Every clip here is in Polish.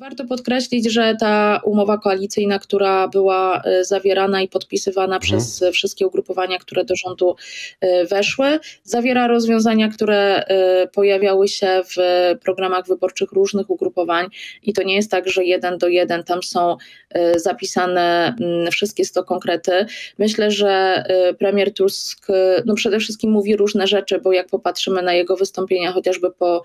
Warto podkreślić, że ta umowa koalicyjna, która była e, zawierana i podpisywana mhm. przez wszystkie ugrupowania, które do rządu e, weszły, zawiera rozwiązania, które e, pojawiały się w programach wyborczych różnych ugrupowań i to nie jest tak, że jeden do jeden tam są zapisane mm, wszystkie sto konkrety. Myślę, że premier Tusk no przede wszystkim mówi różne rzeczy, bo jak popatrzymy na jego wystąpienia chociażby po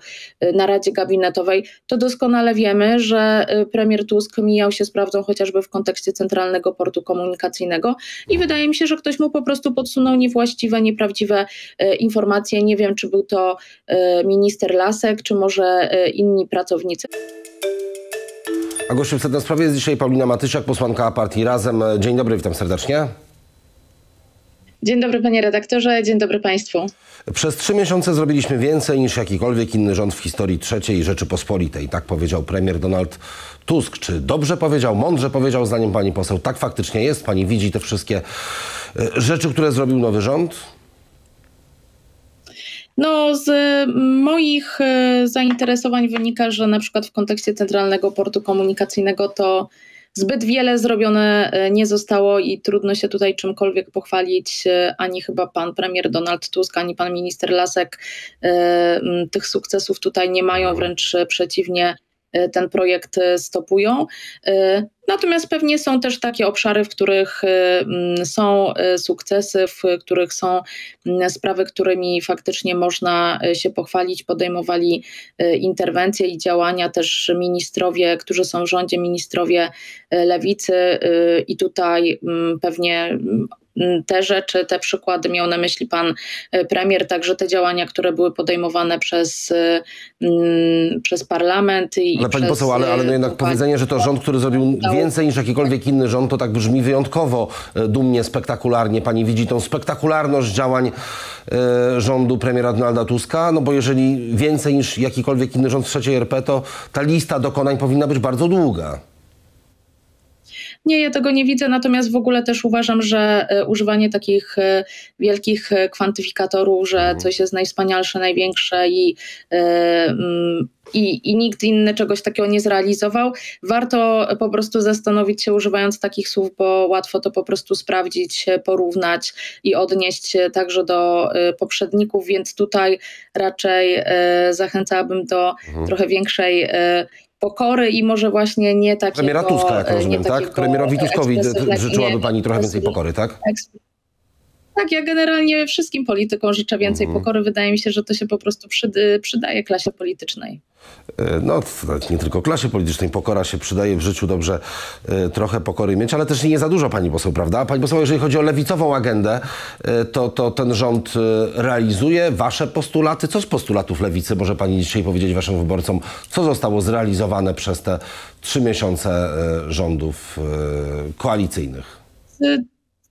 naradzie gabinetowej, to doskonale wiemy, że Y, premier Tusk mijał się z prawdą chociażby w kontekście centralnego portu komunikacyjnego i wydaje mi się, że ktoś mu po prostu podsunął niewłaściwe, nieprawdziwe y, informacje. Nie wiem, czy był to y, minister Lasek, czy może inni pracownicy. A gościem w sprawie jest dzisiaj Paulina Matysiak, posłanka partii Razem. Dzień dobry, witam serdecznie. Dzień dobry panie redaktorze, dzień dobry państwu. Przez trzy miesiące zrobiliśmy więcej niż jakikolwiek inny rząd w historii III Rzeczypospolitej. Tak powiedział premier Donald Tusk. Czy dobrze powiedział, mądrze powiedział zdaniem pani poseł? Tak faktycznie jest. Pani widzi te wszystkie e, rzeczy, które zrobił nowy rząd? No, z moich e, zainteresowań wynika, że na przykład w kontekście Centralnego Portu Komunikacyjnego to Zbyt wiele zrobione e, nie zostało i trudno się tutaj czymkolwiek pochwalić. E, ani chyba pan premier Donald Tusk, ani pan minister Lasek e, tych sukcesów tutaj nie mają, wręcz przeciwnie, ten projekt stopują. Natomiast pewnie są też takie obszary, w których są sukcesy, w których są sprawy, którymi faktycznie można się pochwalić. Podejmowali interwencje i działania też ministrowie, którzy są w rządzie, ministrowie lewicy i tutaj pewnie Mm, te rzeczy, te przykłady miał na myśli pan e, premier, także te działania, które były podejmowane przez, e, mm, przez parlament. I ale pani poseł, ale, ale no jednak powiedzenie, że to rząd, który zrobił więcej niż jakikolwiek inny rząd, to tak brzmi wyjątkowo e, dumnie, spektakularnie. Pani widzi tą spektakularność działań rządu premiera Donalda Tuska? No bo jeżeli więcej niż jakikolwiek inny rząd trzeciej RP, to ta lista dokonań powinna być bardzo długa. Nie, ja tego nie widzę, natomiast w ogóle też uważam, że e, używanie takich e, wielkich e, kwantyfikatorów, że mhm. coś jest najwspanialsze, największe i, mm, i, i nikt inny czegoś takiego nie zrealizował, warto po prostu zastanowić się używając takich słów, bo łatwo to po prostu sprawdzić, porównać i odnieść także do poprzedników, więc tutaj raczej zachęcałabym do mhm. trochę większej pokory i może właśnie nie takiego... Premiera Tuska, jak rozumiem, tak? Premierowi Tuskowi życzyłaby Pani trochę więcej pokory, tak? Tak, ja generalnie wszystkim politykom życzę więcej mhm. pokory. Wydaje mi się, że to się po prostu przydaje klasie politycznej. E, no, nie tylko klasie politycznej, pokora się przydaje w życiu, dobrze e, trochę pokory mieć, ale też nie za dużo, pani poseł, prawda? Pani poseł, jeżeli chodzi o lewicową agendę, e, to, to ten rząd realizuje wasze postulaty. Co z postulatów lewicy może pani dzisiaj powiedzieć waszym wyborcom? Co zostało zrealizowane przez te trzy miesiące rządów koalicyjnych?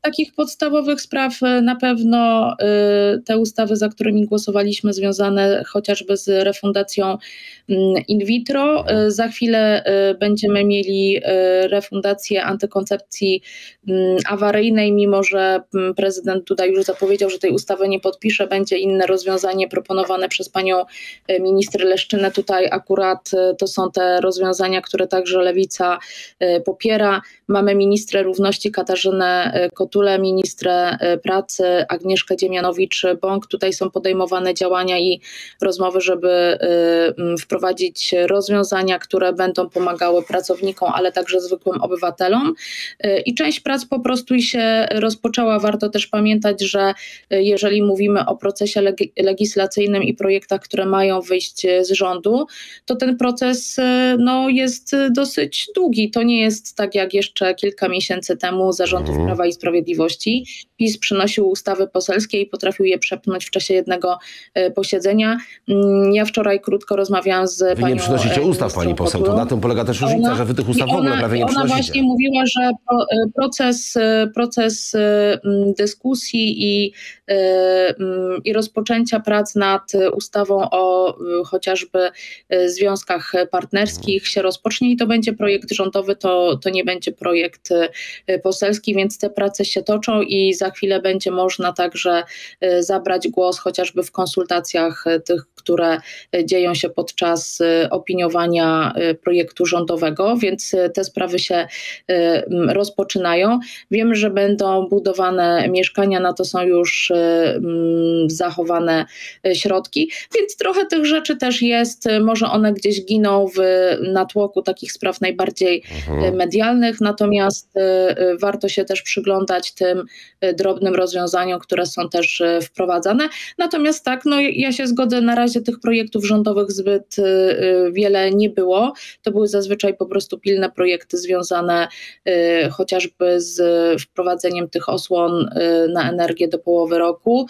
Takich podstawowych spraw e, na pewno e, te ustawy, za którymi głosowaliśmy, związane chociażby z refundacją in vitro. E, za chwilę będziemy mieli refundację antykoncepcji mm, awaryjnej, mimo że mm, prezydent Duda już zapowiedział, że tej ustawy nie podpisze. Będzie inne rozwiązanie proponowane przez panią minister Leszczynę. Tutaj akurat to są te rozwiązania, które także lewica popiera. Mamy ministrę równości Katarzynę Kotulę, ministrę pracy Agnieszkę Dziemianowicz-Bąk. Tutaj są podejmowane działania i rozmowy, żeby e, wprowadzić rozwiązania, które będą pomagały pracownikom, ale także zwykłym obywatelom. I część prac po prostu się rozpoczęła. Warto też pamiętać, że jeżeli mówimy o procesie legislacyjnym i projektach, które mają wyjść z rządu, to ten proces no, jest dosyć długi. To nie jest tak jak jeszcze kilka miesięcy temu zarządów mhm. Prawa i Sprawiedliwości Sprawiedliwości. PiS przynosił ustawy poselskie i potrafił je przepchnąć w czasie jednego e, posiedzenia. Mm, ja wczoraj krótko rozmawiałam z wy panią... Nie przynosicie e, ustaw, pani poseł, to na tym polega też różnica, że wy tych ustaw w ogóle prawie nie przynosicie. Ona właśnie mówiła, że e, proces, proces dyskusji i, i rozpoczęcia prac nad ustawą o chociażby związkach partnerskich się rozpocznie i to będzie projekt rządowy, to, to nie będzie projekt poselski, więc te prace się toczą i za chwilę będzie można także zabrać głos chociażby w konsultacjach tych, które dzieją się podczas podczas opiniowania projektu rządowego, więc te sprawy się rozpoczynają. Wiem, że będą budowane mieszkania, na to są już zachowane środki, więc trochę tych rzeczy też jest. Może one gdzieś giną w natłoku takich spraw najbardziej mhm. medialnych, natomiast warto się też przyglądać tym drobnym rozwiązaniom, które są też wprowadzane. Natomiast tak, no ja się zgodzę, na razie tych projektów rządowych zbyt wiele nie było. To były zazwyczaj po prostu pilne projekty związane chociażby z wprowadzeniem tych osłon na energię do połowy roku,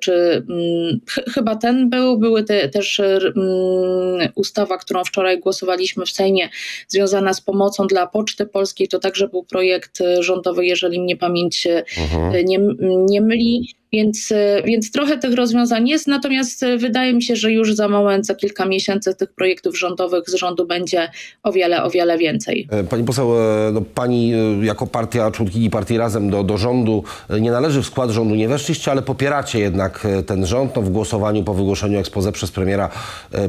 czy mm, chyba ten był, były te, też mm, ustawa, którą wczoraj głosowaliśmy w Sejmie, związana z pomocą dla Poczty Polskiej, to także był projekt rządowy, jeżeli mnie pamięć mhm. nie, nie myli. Więc, e, więc trochę tych rozwiązań jest, natomiast e, wydaje mi się, że już za moment, za kilka miesięcy tych projektów rządowych z rządu będzie o wiele, o wiele więcej. E, pani poseł, no, pani jako partia, członkini partii Razem do, do rządu nie należy w skład rządu, nie weszliście, ale popieracie jednak ten rząd. No, w głosowaniu po wygłoszeniu ekspoze przez premiera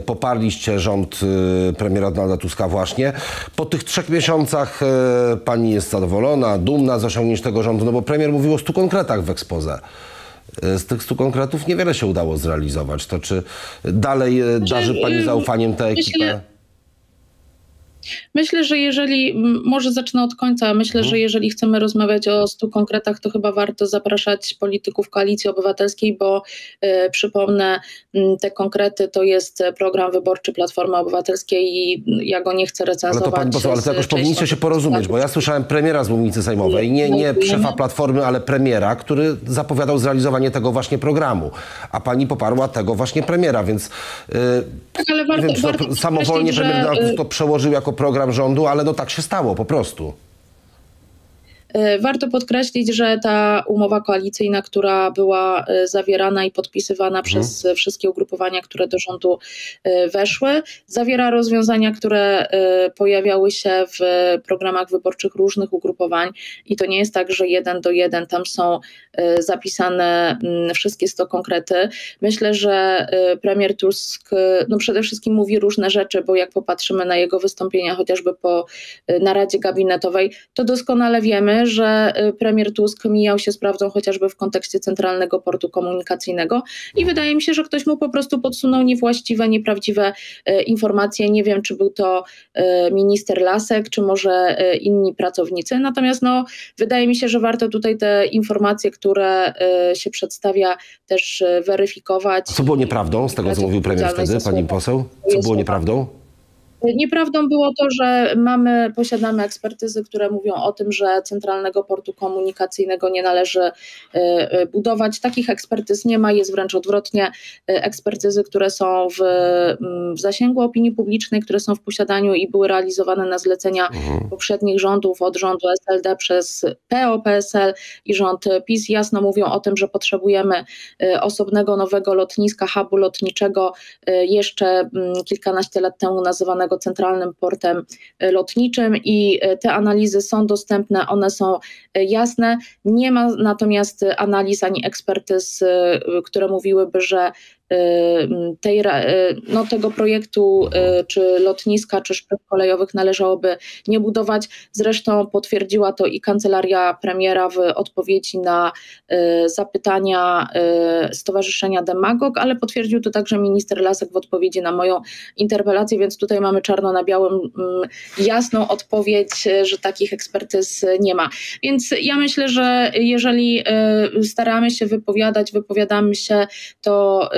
poparliście rząd premiera Donalda Tuska właśnie. Po tych trzech miesiącach pani jest zadowolona, dumna z osiągnięć tego rządu, no bo premier mówił o stu konkretach w ekspoze. E, z tych stu konkretów niewiele się udało zrealizować. To czy dalej e, darzy Pani y, zaufaniem tę ekipę? Myślę, że jeżeli, może zacznę od końca, myślę, mhm. że jeżeli chcemy rozmawiać o stu konkretach, to chyba warto zapraszać polityków Koalicji Obywatelskiej, bo y, przypomnę, te konkrety to jest program wyborczy Platformy Obywatelskiej i ja go nie chcę recenzować. Ale to pani poseł, ale to jakoś powinniście się porozumieć, bo ja słyszałem premiera z mównicy sejmowej, nie, nie szefa Platformy, ale premiera, który zapowiadał zrealizowanie tego właśnie programu, a pani poparła tego właśnie premiera, więc yy, tak, ale warto, wiem, warto samowolnie premier że, to przełożył jako program rządu, ale no tak się stało po prostu. E, warto podkreślić, że ta umowa koalicyjna, która była e, zawierana i podpisywana mhm. przez wszystkie ugrupowania, które do rządu weszły, zawiera rozwiązania, które pojawiały się w programach wyborczych różnych ugrupowań i to nie jest tak, że jeden do jeden tam są zapisane mm, wszystkie sto konkrety. Myślę, że premier Tusk no przede wszystkim mówi różne rzeczy, bo jak popatrzymy na jego wystąpienia chociażby po naradzie gabinetowej, to doskonale wiemy, że y, premier Tusk mijał się z prawdą chociażby w kontekście Centralnego Portu Komunikacyjnego i wydaje mi się, że ktoś mu po prostu podsunął niewłaściwe, nieprawdziwe y, informacje. Nie wiem, czy był to y, minister Lasek, czy może inni pracownicy. Natomiast no, wydaje mi się, że warto tutaj te informacje, które się przedstawia, też weryfikować. Co było nieprawdą z tego, co mówił premier wtedy, pani poseł? Co było nieprawdą? Nieprawdą było to, że mamy, posiadamy ekspertyzy, które mówią o tym, że centralnego portu komunikacyjnego nie należy e, e, budować. Takich ekspertyz nie ma, jest wręcz odwrotnie. E, ekspertyzy, które są w, w zasięgu opinii publicznej, które są w posiadaniu i były realizowane na zlecenia mhm. poprzednich rządów, od rządu SLD przez PO-PSL i rząd PiS, jasno mówią o tym, że potrzebujemy osobnego nowego lotniska, hubu lotniczego, jeszcze kilkanaście lat temu nazywanego centralnym portem e, lotniczym i e, te analizy są dostępne, one są e, jasne. Nie ma natomiast analiz ani ekspertyz, które mówiłyby, że tej, y, no, tego projektu, y, czy lotniska, czy szprych kolejowych należałoby nie budować. Zresztą potwierdziła to i kancelaria premiera w odpowiedzi na zapytania Stowarzyszenia Demagog, ale potwierdził to także minister Lasek w odpowiedzi na moją interpelację, więc tutaj mamy czarno na białym mm, jasną odpowiedź, że takich ekspertyz nie ma. Więc ja myślę, że jeżeli staramy się wypowiadać, wypowiadamy się, to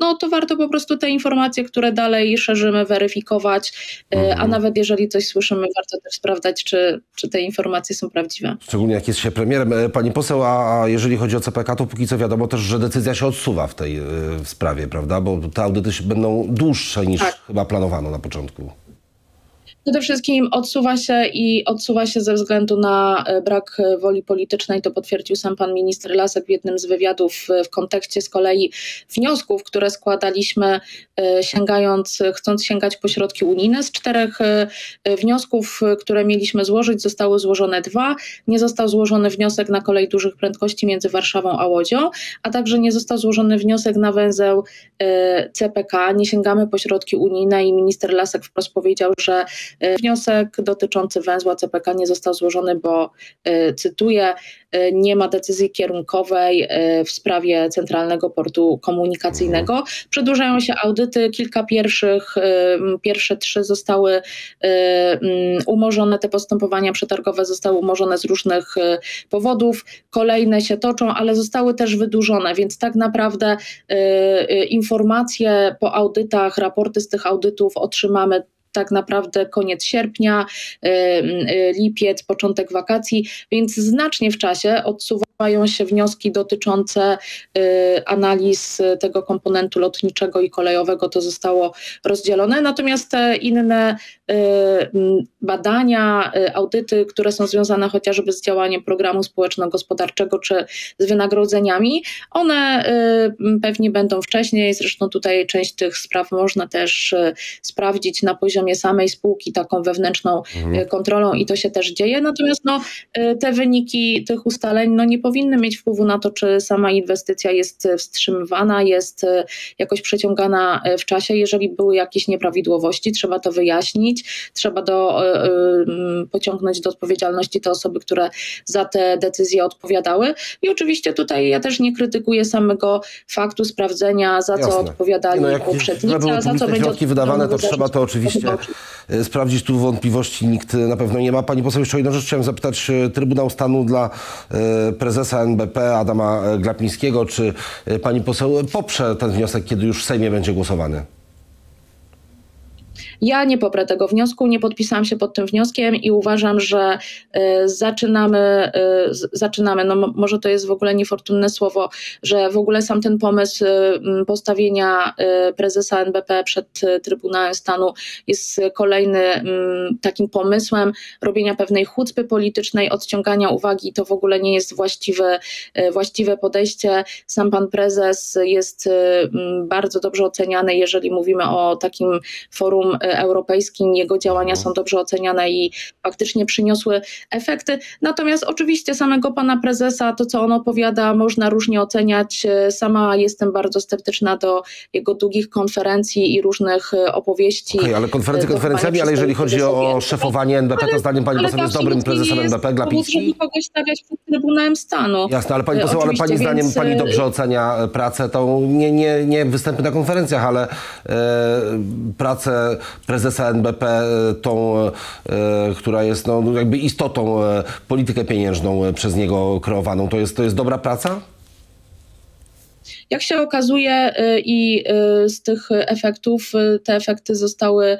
no to warto po prostu te informacje, które dalej szerzymy, weryfikować, e, mhm. a nawet jeżeli coś słyszymy, warto też sprawdzać, czy, czy te informacje są prawdziwe. Szczególnie jak jest się premierem. E, pani poseł, a jeżeli chodzi o CPK, to póki co wiadomo też, że decyzja się odsuwa w tej w sprawie, prawda? Bo te audyty będą dłuższe niż tak. chyba planowano na początku. Przede wszystkim odsuwa się i odsuwa się ze względu na e, brak e, woli politycznej. To potwierdził sam pan minister Lasek w jednym z wywiadów w kontekście z kolei wniosków, które składaliśmy, e, sięgając, chcąc sięgać po środki unijne. Z czterech wniosków, które mieliśmy złożyć, zostały złożone dwa. Nie został złożony wniosek na kolej dużych prędkości między Warszawą a Łodzią, a także nie został złożony wniosek na węzeł CPK. Nie sięgamy po środki unijne i minister Lasek wprost powiedział, że E, wniosek dotyczący węzła CPK nie został złożony, bo e, cytuję, e, nie ma decyzji kierunkowej w sprawie Centralnego Portu Komunikacyjnego. Przedłużają się audyty, kilka pierwszych, pierwsze trzy zostały umorzone, te postępowania przetargowe zostały umorzone z różnych powodów, kolejne się toczą, ale zostały też wydłużone, więc tak naprawdę informacje po audytach, raporty z tych audytów otrzymamy tak naprawdę koniec sierpnia, y, y, lipiec, początek wakacji, więc znacznie w czasie odsuwają się wnioski dotyczące y, analiz tego komponentu lotniczego i kolejowego. To zostało rozdzielone. Natomiast te inne badania, audyty, które są związane chociażby z działaniem programu społeczno-gospodarczego czy z wynagrodzeniami, one pewnie będą wcześniej. Zresztą tutaj część tych spraw można też sprawdzić na poziomie samej spółki taką wewnętrzną mhm. Kontrolą i to się też dzieje. Natomiast no, te wyniki tych ustaleń no, nie powinny mieć wpływu na to, czy sama inwestycja jest wstrzymywana, jest e, jakoś przeciągana w czasie. Jeżeli były jakieś nieprawidłowości, trzeba to wyjaśnić, trzeba do, pociągnąć do odpowiedzialności te osoby, które za te decyzje odpowiadały. I oczywiście tutaj ja też nie krytykuję samego faktu sprawdzenia, za Jasne. co odpowiadali no, poprzednicy, a za co będzie wydawane, to trzeba to oczywiście E, sprawdzić. Tu wątpliwości nikt na pewno nie ma. Pani poseł, jeszcze jedną rzecz chciałem zapytać. E, Trybunał Stanu dla e, prezesa NBP Adama Glapińskiego. Czy pani poseł poprze ten wniosek, kiedy już w Sejmie będzie głosowany? Ja nie poprę tego wniosku, nie podpisałam się pod tym wnioskiem i uważam, że y, zaczynamy, y, zaczynamy, no może to jest w ogóle niefortunne słowo, że w ogóle sam ten pomysł y, postawienia prezesa NBP przed Trybunałem Stanu jest kolejny takim pomysłem robienia pewnej chucpy politycznej, odciągania uwagi. To w ogóle nie jest właściwe, właściwe podejście. Sam pan prezes jest bardzo dobrze oceniany, jeżeli mówimy o takim forum europejskim. Jego działania są dobrze oceniane i faktycznie przyniosły efekty. Natomiast oczywiście samego pana prezesa, to co on opowiada, można różnie oceniać. Sama jestem bardzo sceptyczna do jego długich konferencji i różnych e, opowieści. Okay, ale konferencje konferencjami, ale jeżeli chodzi o szefowanie NBP, to zdaniem pani poseł jest dobrym prezesem NBP, Glapiński? żeby kogoś stawiać przed Trybunałem Stanu. Jasne, ale pani e, poseł, ale pani zdaniem więc... pani dobrze ocenia e, pracę, tą nie, nie, nie występy na konferencjach, ale e, pracę prezesa NBP, e, tą, e, która jest no, jakby istotą e, politykę pieniężną przez niego kreowaną. To jest, to jest dobra praca? Jak się okazuje y, i y, z tych efektów, y, te efekty zostały,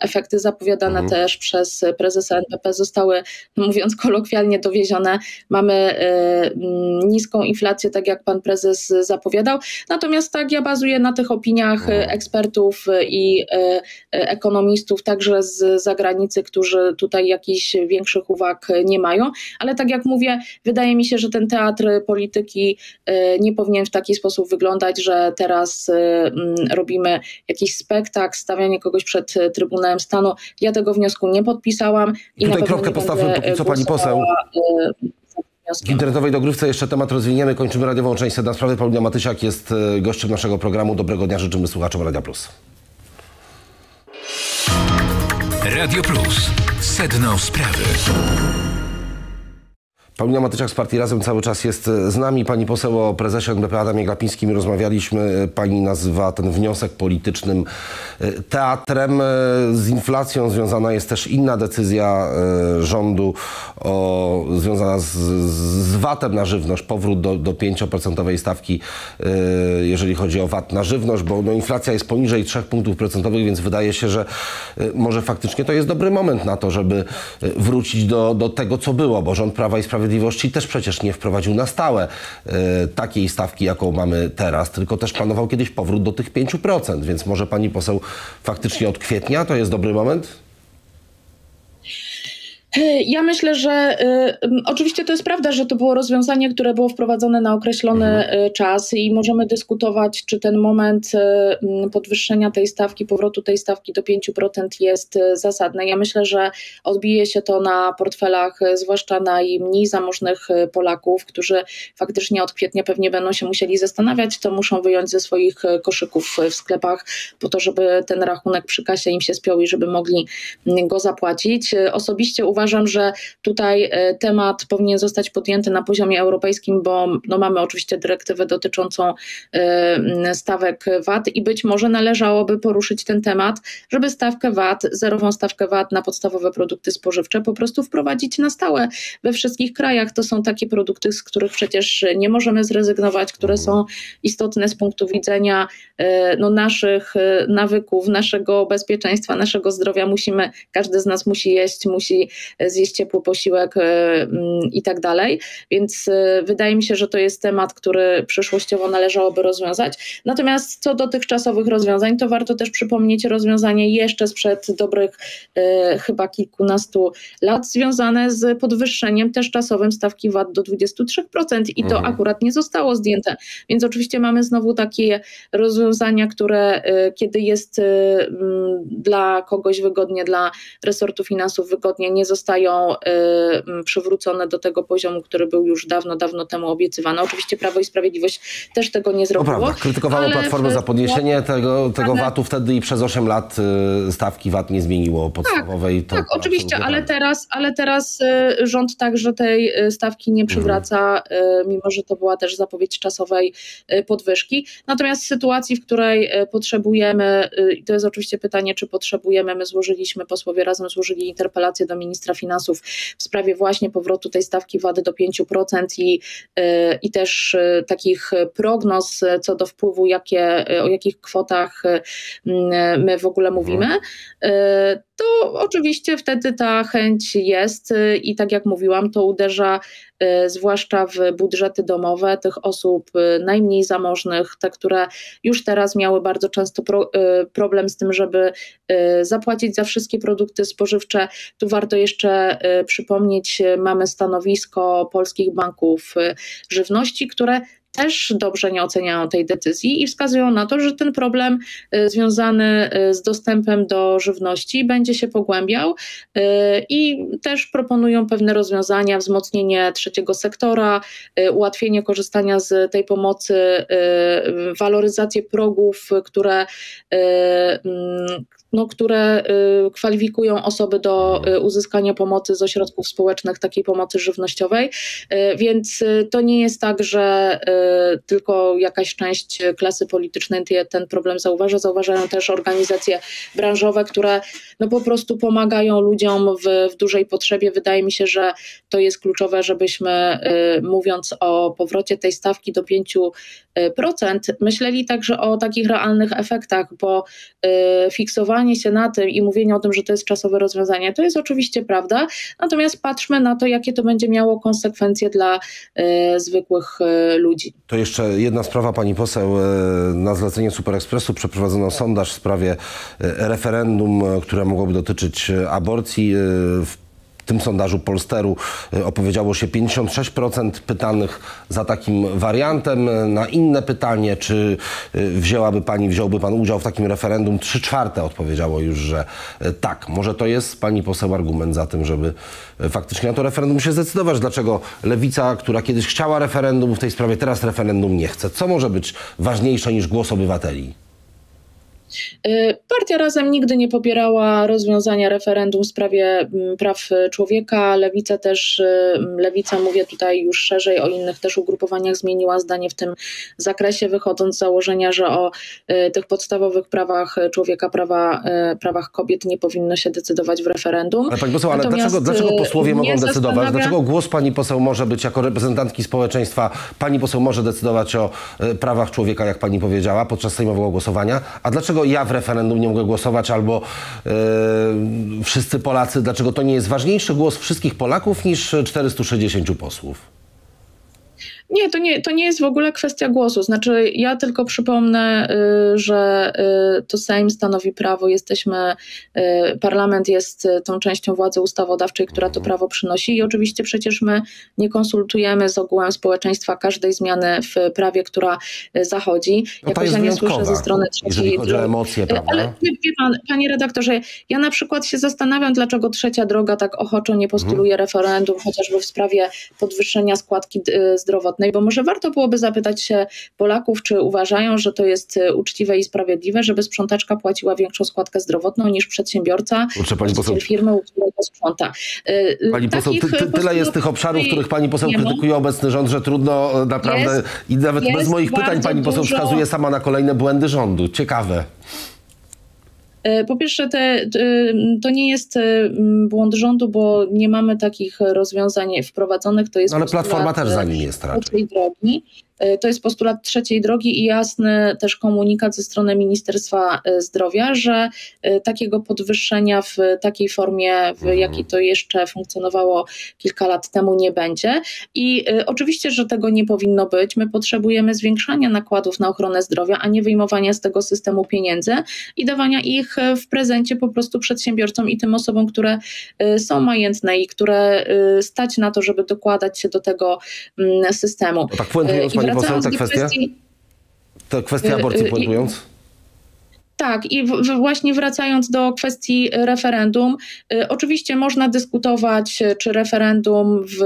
efekty zapowiadane mhm. też przez prezesa NBP zostały, mówiąc kolokwialnie, dowiezione. Mamy mm, niską inflację, tak jak pan prezes zapowiadał. Natomiast tak, ja bazuję na tych opiniach mhm. ekspertów i ekonomistów, także z zagranicy, którzy tutaj jakichś większych uwag nie mają. Ale tak jak mówię, wydaje mi się, że ten teatr polityki nie powinien w taki sposób wyglądać, że teraz y, mm, robimy jakiś spektakl, stawianie kogoś przed y, Trybunałem Stanu. Ja tego wniosku nie podpisałam. I, tutaj kropkę postawmy, póki co pani poseł. W internetowej dogrywce jeszcze temat rozwiniemy. Kończymy radiową część Sedna Sprawy. Paulina Matysiak jest y, gościem naszego programu. Dobrego dnia życzymy słuchaczom Radia Plus. Radio Plus. Sedno Sprawy. Paulina Matyczak z Partii Razem cały czas jest e, z nami. Pani poseł o prezesie NBP Adamie Glapińskim rozmawialiśmy. Pani nazywa ten wniosek politycznym e, teatrem. E, z inflacją związana jest też inna decyzja rządu o, związana z, z VAT-em na żywność. Powrót do, do 5% stawki, jeżeli chodzi o VAT na żywność, bo no, inflacja jest poniżej 3 punktów procentowych, więc wydaje się, że może faktycznie to jest dobry moment na to, żeby wrócić do, do tego, co było, bo rząd Prawa i Sprawiedliwości Sprawiedliwości też przecież nie wprowadził na stałe e, takiej stawki, jaką mamy teraz, tylko też planował kiedyś powrót do tych 5%, więc może pani poseł faktycznie od kwietnia to jest dobry moment? Ja myślę, że y, oczywiście to jest prawda, że to było rozwiązanie, które było wprowadzone na określony mhm. czas i możemy dyskutować, czy ten moment y, podwyższenia tej stawki, powrotu tej stawki do 5% jest y, zasadny. Ja myślę, że odbije się to na portfelach, zwłaszcza najmniej zamożnych Polaków, którzy faktycznie od kwietnia pewnie będą się musieli zastanawiać, to muszą wyjąć ze swoich koszyków w sklepach po to, żeby ten rachunek przy kasie im się spiął i żeby mogli go zapłacić. Osobiście uważam, uważam, że tutaj e, temat powinien zostać podjęty na poziomie europejskim, bo no mamy oczywiście dyrektywę dotyczącą e, stawek VAT i być może należałoby poruszyć ten temat, żeby stawkę VAT, zerową stawkę VAT na podstawowe produkty spożywcze po prostu wprowadzić na stałe we wszystkich krajach. To są takie produkty, z których przecież nie możemy zrezygnować, które są istotne z punktu widzenia e, no, naszych nawyków, naszego bezpieczeństwa, naszego zdrowia. Musimy, każdy z nas musi jeść, musi zjeść ciepły posiłek e, mm, i tak dalej. Więc e, wydaje mi się, że to jest temat, który przyszłościowo należałoby rozwiązać. Natomiast co dotychczasowych rozwiązań, to warto też przypomnieć rozwiązanie jeszcze sprzed dobrych e, chyba kilkunastu lat, związane z podwyższeniem też czasowym stawki VAT do 23% i to mhm. akurat nie zostało zdjęte. Więc oczywiście mamy znowu takie rozwiązania, które kiedy jest dla kogoś wygodnie, dla resortu finansów wygodnie, nie zostały zostają y, przywrócone do tego poziomu, który był już dawno, dawno temu obiecywany. Oczywiście Prawo i Sprawiedliwość też tego nie zrobiło. No prawda, krytykowało Platformę za podniesienie tego, tego VAT-u wtedy i przez 8 lat y, stawki VAT nie zmieniło podstawowej. Tak, tak oczywiście, ale teraz, ale teraz y, rząd także tej stawki nie przywraca, mhm. mimo że to była też zapowiedź czasowej podwyżki. Natomiast w sytuacji, w której potrzebujemy, i to jest oczywiście pytanie, czy potrzebujemy, my złożyliśmy, posłowie razem złożyli interpelację do ministra finansów w sprawie właśnie powrotu tej stawki wady do 5% i, y, i też y, takich prognoz co do wpływu, jakie, o jakich kwotach y, my w ogóle mówimy, to oczywiście wtedy ta chęć jest i tak jak mówiłam, to uderza zwłaszcza w budżety domowe tych osób najmniej zamożnych, te, które już teraz miały bardzo często pro, problem z tym, żeby zapłacić za wszystkie produkty spożywcze. Tu warto jeszcze przypomnieć, mamy stanowisko polskich banków żywności, które też dobrze nie oceniają tej decyzji i wskazują na to, że ten problem y, związany y, z dostępem do żywności będzie się pogłębiał y, i też proponują pewne rozwiązania, wzmocnienie trzeciego sektora, ułatwienie korzystania z tej pomocy, waloryzację progów, które mm, no, które y, kwalifikują osoby do y, uzyskania pomocy z ośrodków społecznych, takiej pomocy żywnościowej. Y, więc to nie jest tak, że tylko jakaś część klasy politycznej ten problem zauważa. Zauważają też organizacje branżowe, które no, po prostu pomagają ludziom w, w dużej potrzebie. Wydaje mi się, że to jest kluczowe, żebyśmy mówiąc o powrocie tej stawki do 5%, myśleli także o takich realnych efektach, bo fiksowanie powoływanie się na tym i mówienie o tym, że to jest czasowe rozwiązanie, to jest oczywiście prawda, natomiast patrzmy na to, jakie to będzie miało konsekwencje dla e, zwykłych e, ludzi. To jeszcze jedna sprawa, pani poseł. E, na zlecenie Super Expressu przeprowadzono sondaż w sprawie referendum, które mogłoby dotyczyć aborcji. W tym sondażu Polsteru y, opowiedziało się 56% pytanych za takim wariantem. Na inne pytanie, czy y, wzięłaby pani, wziąłby pan udział w takim referendum, 3 czwarte odpowiedziało już, że y, tak. Może to jest pani poseł argument za tym, żeby faktycznie na to referendum się zdecydować. Dlaczego lewica, która kiedyś chciała referendum w tej sprawie, teraz referendum nie chce? Co może być ważniejsze niż głos obywateli? Y, partia Razem nigdy nie popierała rozwiązania referendum w sprawie mm, praw człowieka. Lewica też, y, lewica mówię tutaj już szerzej o innych też ugrupowaniach, zmieniła zdanie w tym zakresie, wychodząc z założenia, że o y, tych podstawowych prawach człowieka, prawa, prawach kobiet nie powinno się decydować w referendum. Ale pani poseł, ale dlaczego, dlaczego posłowie mogą decydować? Zastanawia... Dlaczego głos pani poseł może być jako reprezentantki społeczeństwa, pani poseł może decydować o prawach człowieka, jak pani powiedziała, podczas sejmowego głosowania, a dlaczego ja w referendum nie mogę głosować, albo yy, wszyscy Polacy, dlaczego to nie jest ważniejszy głos wszystkich Polaków niż 460 posłów? Nie, to nie, to nie jest w ogóle kwestia głosu. Znaczy, ja tylko przypomnę, y, że y, to Sejm stanowi prawo, jesteśmy, y, parlament jest tą częścią władzy ustawodawczej, która to prawo przynosi i oczywiście przecież my nie konsultujemy z ogółem społeczeństwa każdej zmiany w prawie, która zachodzi. No Jakoś ja nie słyszę ze strony trzeciej. Jeżeli chodzi o emocje, prawda? Ale wie, wie pan, panie redaktorze, ja na przykład się zastanawiam, dlaczego trzecia droga tak ochoczo nie postuluje mhm. referendum, chociażby w sprawie podwyższenia składki zdrowotnej bo może warto byłoby zapytać się Polaków, czy uważają, że to jest e, uczciwe i sprawiedliwe, żeby sprzątaczka płaciła większą składkę zdrowotną niż przedsiębiorca, pani poseł, firmy, u którego sprząta. E, pani poseł, ty, ty, tyle jest tych obszarów, których pani poseł krytykuje obecny rząd, że trudno e, naprawdę jest, i nawet bez moich pytań pani poseł dużo... wskazuje sama na kolejne błędy rządu. Ciekawe. Po pierwsze, te, to nie jest błąd rządu, bo nie mamy takich rozwiązań wprowadzonych. To jest no ale Platforma też za nim jest raczej. Drogi. E, to jest postulat trzeciej drogi i jasny też komunikat ze strony Ministerstwa e, Zdrowia, że e, takiego podwyższenia w takiej formie, w mhm. jakiej to jeszcze funkcjonowało kilka lat temu, nie będzie. I oczywiście, że tego nie powinno być. My potrzebujemy zwiększania nakładów na ochronę zdrowia, a nie wyjmowania z tego systemu pieniędzy i dawania ich w prezencie po prostu przedsiębiorcom i tym osobom, które są majętne i które stać na to, żeby dokładać się do tego mm, systemu. No tak pani poseł, ta kwestia? Kwestii, ta kwestia aborcji puentując? Tak, i w, właśnie wracając do kwestii referendum, y, oczywiście można dyskutować, y, czy referendum, w,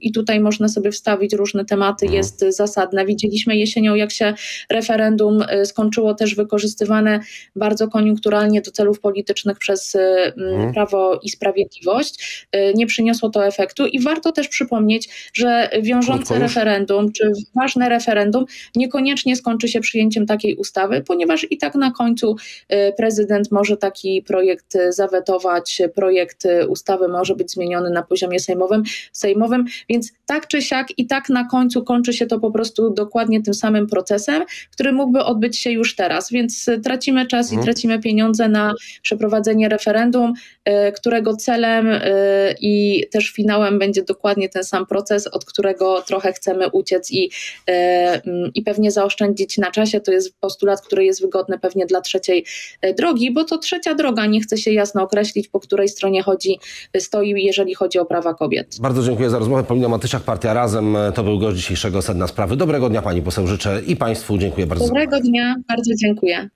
i tutaj można sobie wstawić różne tematy, mhm. jest zasadne. Widzieliśmy jesienią, jak się referendum y, skończyło, też wykorzystywane bardzo koniunkturalnie do celów politycznych przez y, mhm. Prawo i Sprawiedliwość. Y, nie przyniosło to efektu i warto też przypomnieć, że wiążące referendum, czy ważne referendum niekoniecznie skończy się przyjęciem takiej ustawy, ponieważ i tak na końcu Y, prezydent może taki projekt zawetować, projekt ustawy może być zmieniony na poziomie sejmowym, sejmowym, więc tak czy siak i tak na końcu kończy się to po prostu dokładnie tym samym procesem, który mógłby odbyć się już teraz, więc tracimy czas i mhm. tracimy pieniądze na przeprowadzenie referendum, y, którego celem y, i też finałem będzie dokładnie ten sam proces, od którego trochę chcemy uciec i, mm, i pewnie zaoszczędzić na czasie. To jest postulat, który jest wygodny pewnie dla trzeciej drogi, bo to trzecia droga, nie chce się jasno określić, po której stronie chodzi, stoi, jeżeli chodzi o prawa kobiet. Bardzo dziękuję za rozmowę. Paulina Matysiak, Partia Razem. To był gość dzisiejszego Sedna Sprawy. Dobrego dnia Pani poseł życzę i Państwu dziękuję bardzo. Dobrego dnia, bardzo dziękuję.